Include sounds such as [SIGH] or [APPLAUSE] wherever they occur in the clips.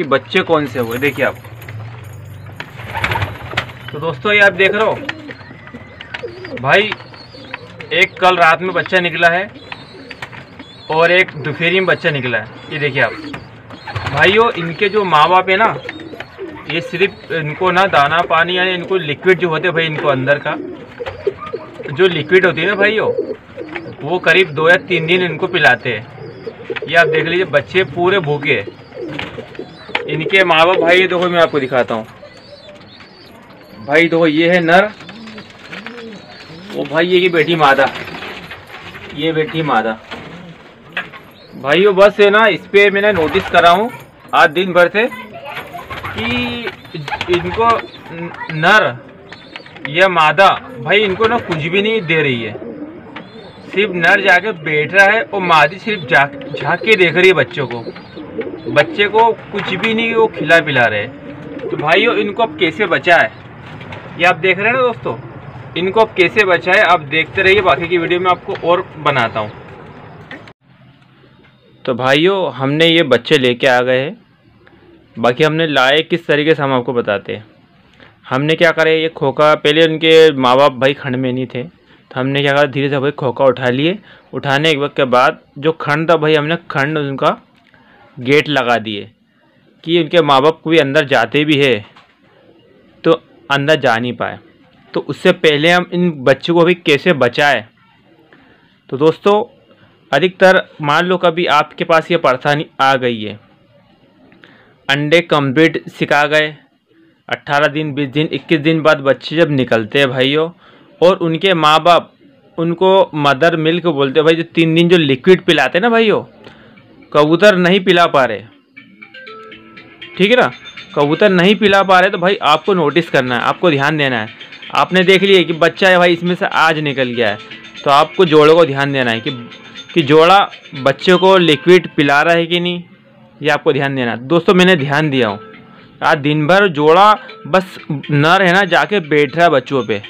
कि बच्चे कौन से हुए? देखिए आप। तो दोस्तों, ये आप देख रहे हो? भाई, एक कल रात में बच्चा निकला है और एक दोपहरी में बच्चा निकला है। ये देखिए आप। भाइयों, इनके जो माँ बाप है ना, ये सिर्फ़ इनको ना दाना, पानी यानी इनको लिक्विड जो होते हैं भाई, इनको अंदर का, जो लिक्विड होती है ना भाइयों, वो करीब दो या तीन दिन इनको पिलाते हैं। ये आप देख लीजिए, बच्चे पूरे भूखे हैं। इनके माँ बाप भाई, देखो, मैं आपको दिखाता हूँ। भाई, देखो, ये है नर वो भाई, ये की बेटी मादा। ये बेटी मादा। भाई, वो बस है ना, इस पे मैंने नोटिस करा हूँ, आज दिन भर से, कि इनको नर या मादा, भाई, इनको ना कुछ भी नहीं दे रही है। सिर्फ़ नर जाके बैठ रहा है, और मादी सिर्फ़ झाँक के देख रही है बच्चों को। बच्चे को कुछ भी नहीं, वो खिला पिला रहे तो भाइयों, इनको अब कैसे बचाए? ये आप देख रहे हैं ना दोस्तों? इनको अब कैसे बचाए? आप देखते रहिए, बाकी की वीडियो में आपको और बनाता हूँ। तो भाइयों, हमने ये बच्चे लेके आ गए हैं। बाकी हमने लाए किस तरीके से, हम आपको बताते हैं। हमने क्या करा, ये खोखा, पहले उनके माँ बाप भाई खंड में नहीं थे। तो हमने क्या करा धीरे से भाई खोखा उठा लिए। उठाने के वक्त के बाद, जो खंड था भाई, हमने खंड उनका गेट लगा दिए कि उनके माँ बाप भी अंदर जाते भी है तो अंदर जा नहीं पाए। तो उससे पहले हम इन बच्चों को भी कैसे बचाए? तो दोस्तों, अधिकतर मान लो कभी आपके पास ये परेशानी आ गई है। अंडे कंप्लीट सिखा गए। 18 दिन 20 दिन 21 दिन बाद बच्चे जब निकलते हैं भाइयों, और उनके माँ बाप उनको मदर मिल्क बोलते हैं, भाई जो तीन दिन जो लिक्विड पिलाते हैं ना भाइयों कबूतर नहीं पिला पा रहे। ठीक है ना? कबूतर नहीं पिला पा रहे तो भाई आपको नोटिस करना है, आपको ध्यान देना है। आपने देख लिया कि बच्चा है भाई, इसमें से आज निकल गया है। तो आपको जोड़ों को ध्यान देना है कि कि जोड़ा बच्चे को लिक्विड पिला रहा है कि नहीं, ये आपको ध्यान देना है। दोस्तों, मैंने ध्यान दिया हूँ। आज दिन भर जोड़ा बस नर है ना, जाके बैठ रहा है बच्चों पे।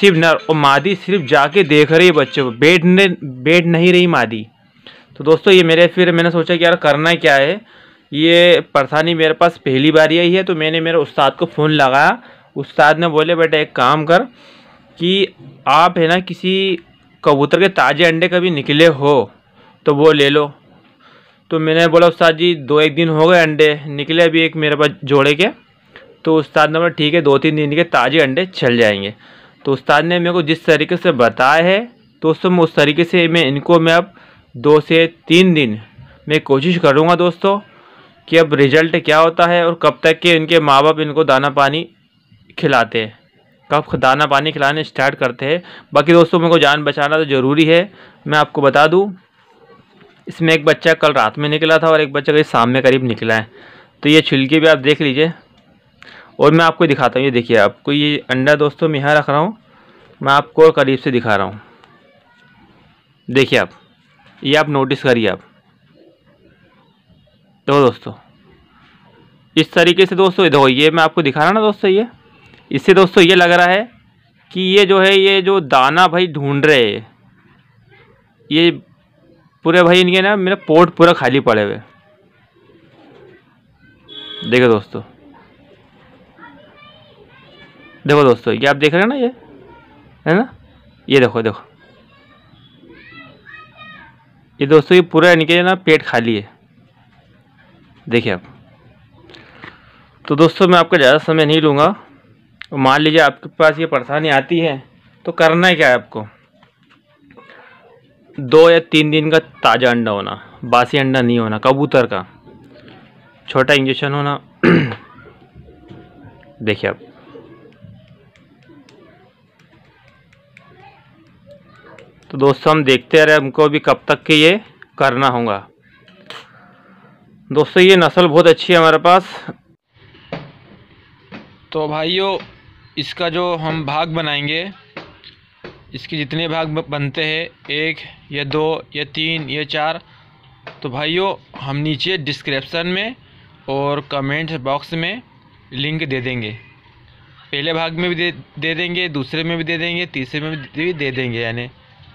सिर्फ़ नर और मादी सिर्फ़ जाके देख रही है बच्चों पे। ने बैठ नहीं रही मादी। तो दोस्तों, ये मेरे फिर मैंने सोचा कि यार करना क्या है? ये परेशानी मेरे पास पहली बार यही है तो मैंने मेरे उस्ताद को फ़ोन लगाया। उस्ताद ने बोले, बेटा, एक काम कर कि आप है ना किसी कबूतर के ताज़े अंडे कभी निकले हो तो वो ले लो। तो मैंने बोला, उस्ताद जी, दो एक दिन हो गए अंडे निकले अभी एक मेरे पास जोड़े के। तो उस्ताद ने बोला, ठीक है, दो तीन दिन के ताज़े अंडे चल जाएँगे। तो उस्ताद ने मेरे को जिस तरीके से बताया है मैं उस तरीके से मैं इनको मैं अब दो से तीन दिन। मैं कोशिश करूँगा दोस्तों कि अब रिज़ल्ट क्या होता है और कब तक के इनके माँ बाप इनको दाना पानी खिलाते हैं। कब दाना पानी खिलाने स्टार्ट करते हैं। बाकी दोस्तों, मेरे को जान बचाना तो ज़रूरी है। मैं आपको बता दूँ, इसमें एक बच्चा कल रात में निकला था और एक बच्चा कहीं शाम में करीब निकला है। तो ये छिलके भी आप देख लीजिए। और मैं आपको दिखाता हूँ, ये देखिए आपको ये अंडा दोस्तों मैं यहाँ रख रहा हूँ। मैं आपको करीब से दिखा रहा हूँ। देखिए आप। ये आप नोटिस करिए आप। देखो दोस्तों, इस तरीके से दोस्तों, देखो ये मैं आपको दिखा रहा ना दोस्तों ये। इससे दोस्तों ये लग रहा है कि ये जो है, ये जो दाना भाई ढूंढ रहे हैं, ये पूरे भाई इनके ना, मेरा पोर्ट पूरा खाली पड़े हुए। देखो दोस्तों देखो दोस्तों, ये आप देख रहे हैं ना ये? है ना? ये देखो देखो। ये दोस्तों, ये पूरा इनके ना पेट खाली है। देखिए आप। तो दोस्तों, मैं आपका ज़्यादा समय नहीं लूँगा। मान लीजिए आपके पास ये परेशानी आती है तो करना है क्या है आपको? दो या तीन दिन का ताज़ा अंडा होना, बासी अंडा नहीं होना, कबूतर का। छोटा इंजेक्शन होना। [CLEARS THROAT] देखिए आप। तो दोस्तों, हम देखते रहे हमको भी कब तक के ये करना होगा। दोस्तों, ये नस्ल बहुत अच्छी है हमारे पास। तो भाइयों, इसका जो हम भाग बनाएँगे, इसके जितने भाग बनते हैं, एक, या दो, या तीन, या चार तो भाइयों, हम नीचे डिस्क्रिप्शन में और कमेंट बॉक्स में लिंक दे देंगे। पहले भाग में भी दे दे देंगे, दूसरे में भी दे देंगे, तीसरे में भी दे देंगे, यानी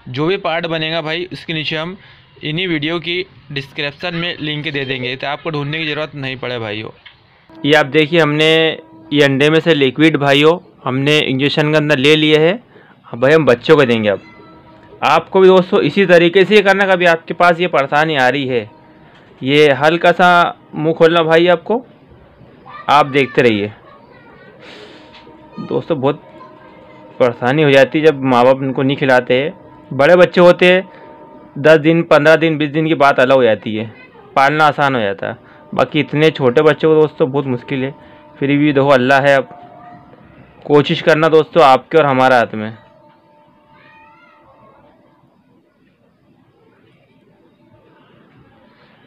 जो भी पार्ट बनेगा भाई, उसके नीचे हम इन्हीं वीडियो की डिस्क्रिप्शन में लिंक दे देंगे। तो आपको ढूँढने की ज़रूरत नहीं पड़े भाइयों। ये आप देखिए, हमने ये अंडे में से लिक्विड भाइयों, हमने इंजेक्शन के अंदर ले लिए है। भाई, हम बच्चों को देंगे अब। आपको भी दोस्तों इसी तरीके से करना कभी आपके पास ये परेशानी आ रही है। ये हल्का सा मुँह खोलना भाई आपको। आप देखते रहिए। दोस्तों, बहुत परेशानी हो जाती है जब माँ बाप उनको नहीं खिलाते हैं। बड़े बच्चे होते हैं दस दिन, पंद्रह दिन, बीस दिन की बात अलग हो जाती है। पालना आसान हो जाता है। बाकी इतने छोटे बच्चों को दोस्तों, बहुत मुश्किल है। फिर भी देखो, अल्लाह है। अब कोशिश करना दोस्तों, आपके और हमारा हाथ में।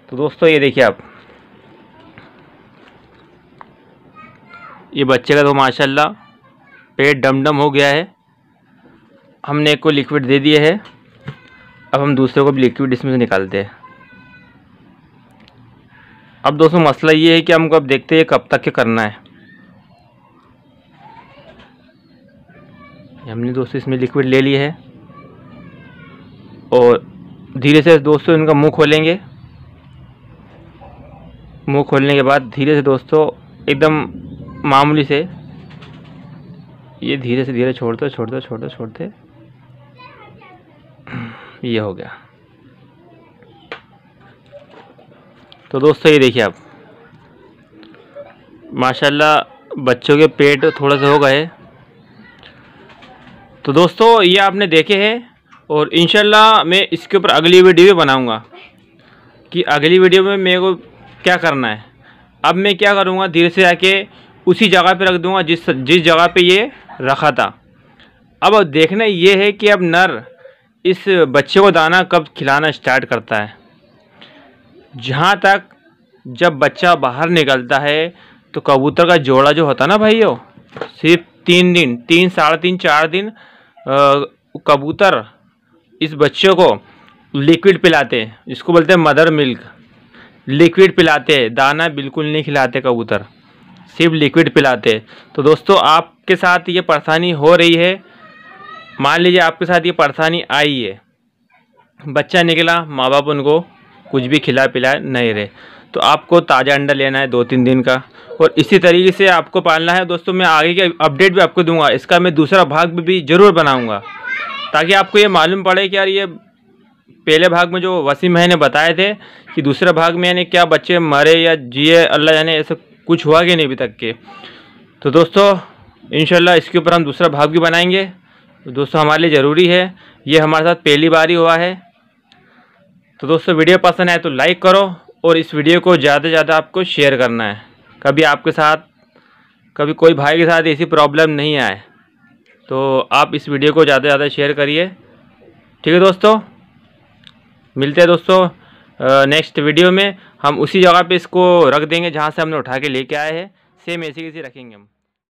तो दोस्तों, ये देखिए आप। ये बच्चे का तो माशाल्लाह, पेट डम डम हो गया है। हमने एक को लिक्विड दे दिए है। अब हम दूसरे को भी लिक्विड इसमें से निकालते हैं। अब दोस्तों मसला ये है कि हमको अब देखते हैं कब तक के करना है। हमने दोस्तों इसमें लिक्विड ले लिया है। और धीरे से दोस्तों इनका मुँह खोलेंगे। मुँह खोलने के बाद धीरे से दोस्तों एकदम मामूली से ये धीरे से धीरे छोड़ते छोड़ते छोड़ते छोड़ते। ये हो गया। तो दोस्तों, ये देखिए आप। माशाल्लाह, बच्चों के पेट थोड़ा सा हो गए। तो दोस्तों, ये आपने देखे हैं और इनशाला मैं इसके ऊपर अगली वीडियो बनाऊँगा कि अगली वीडियो में मेरे को क्या करना है। अब मैं क्या करूँगा, धीरे से आके उसी जगह पे रख दूँगा जिस जिस जगह पे ये रखा था। अब देखना ये है कि अब नर इस बच्चे को दाना कब खिलाना स्टार्ट करता है? जहाँ तक जब बच्चा बाहर निकलता है तो कबूतर का जोड़ा जो होता है ना भाइयों, सिर्फ़ तीन दिन, तीन, साढ़े तीन, चार दिन कबूतर इस बच्चे को लिक्विड पिलाते हैं। जिसको बोलते हैं मदर मिल्क लिक्विड पिलाते हैं। दाना बिल्कुल नहीं खिलाते कबूतर। सिर्फ़ लिक्विड पिलाते तो दोस्तों, आपके साथ ये परेशानी हो रही है। मान लीजिए आपके साथ ये परेशानी आई है। बच्चा निकला माँ बाप उनको कुछ भी खिला पिला नहीं रहे। तो आपको ताज़ा अंडा लेना है दो तीन दिन का। और इसी तरीके से आपको पालना है। दोस्तों, मैं आगे के अपडेट भी आपको दूँगा। इसका मैं दूसरा भाग भी ज़रूर बनाऊँगा। ताकि आपको ये मालूम पड़े कि यार ये पहले भाग में जो वसीम भाई ने बताए थे कि दूसरे भाग में यानी क्या बच्चे मरे या जिए, अल्लाह जाने, ऐसा कुछ हुआ कि नहीं अभी तक के। तो दोस्तों इन इसके ऊपर हम दूसरा भाग भी बनाएँगे। तो दोस्तों, हमारे लिए ज़रूरी है। ये हमारे साथ पहली बार ही हुआ है। तो दोस्तों, वीडियो पसंद आए तो लाइक करो और इस वीडियो को ज़्यादा से ज़्यादा आपको शेयर करना है। कभी आपके साथ, कभी कोई भाई के साथ ऐसी प्रॉब्लम नहीं आए। तो आप इस वीडियो को ज़्यादा से ज़्यादा शेयर करिए। ठीक है दोस्तों? मिलते हैं दोस्तों नेक्स्ट वीडियो में। हम उसी जगह पे इसको रख देंगे जहाँ से हमने उठा के लेके आए हैं। सेम ऐसी कैसी रखेंगे हम।